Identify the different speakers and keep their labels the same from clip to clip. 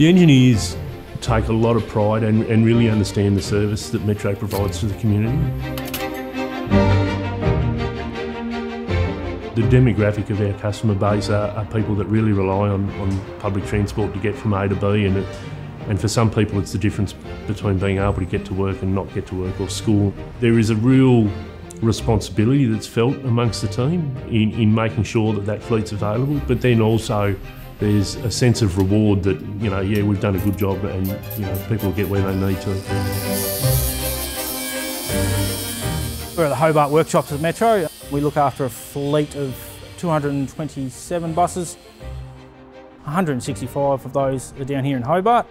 Speaker 1: The engineers take a lot of pride and, and really understand the service that Metro provides to the community. The demographic of our customer base are, are people that really rely on, on public transport to get from A to B and, and for some people it's the difference between being able to get to work and not get to work or school. There is a real responsibility that's felt amongst the team in, in making sure that that fleet's available, but then also there's a sense of reward that, you know, yeah, we've done a good job and, you know, people get where they need to.
Speaker 2: We're at the Hobart Workshops at Metro. We look after a fleet of 227 buses. 165 of those are down here in Hobart.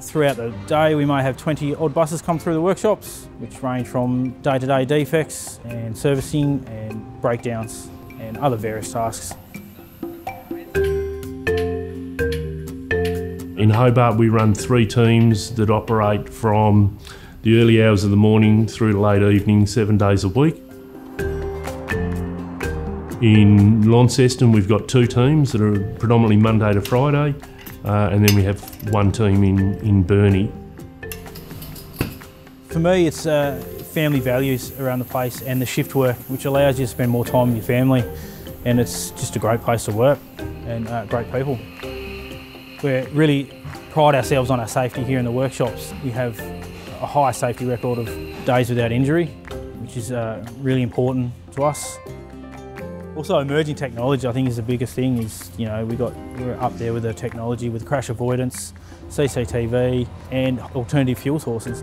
Speaker 2: Throughout the day we may have 20 odd buses come through the workshops which range from day-to-day -day defects and servicing and breakdowns and other various tasks.
Speaker 1: In Hobart we run three teams that operate from the early hours of the morning through to late evening, seven days a week. In Launceston we've got two teams that are predominantly Monday to Friday uh, and then we have one team in, in Burnie.
Speaker 2: For me it's uh, family values around the place and the shift work which allows you to spend more time with your family and it's just a great place to work and uh, great people. We really pride ourselves on our safety here in the workshops. We have a high safety record of days without injury, which is uh, really important to us. Also emerging technology I think is the biggest thing is, you know, we got, we're up there with the technology with crash avoidance, CCTV and alternative fuel sources.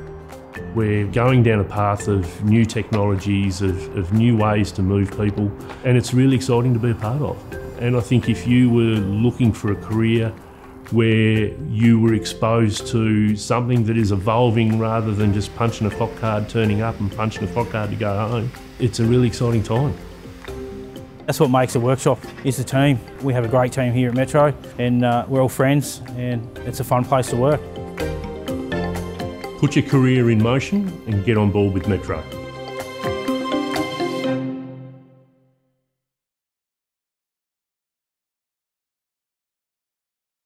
Speaker 1: We're going down a path of new technologies, of, of new ways to move people and it's really exciting to be a part of. And I think if you were looking for a career where you were exposed to something that is evolving rather than just punching a clock card, turning up and punching a clock card to go home. It's a really exciting time.
Speaker 2: That's what makes a workshop, is the team. We have a great team here at Metro and uh, we're all friends and it's a fun place to work.
Speaker 1: Put your career in motion and get on board with Metro.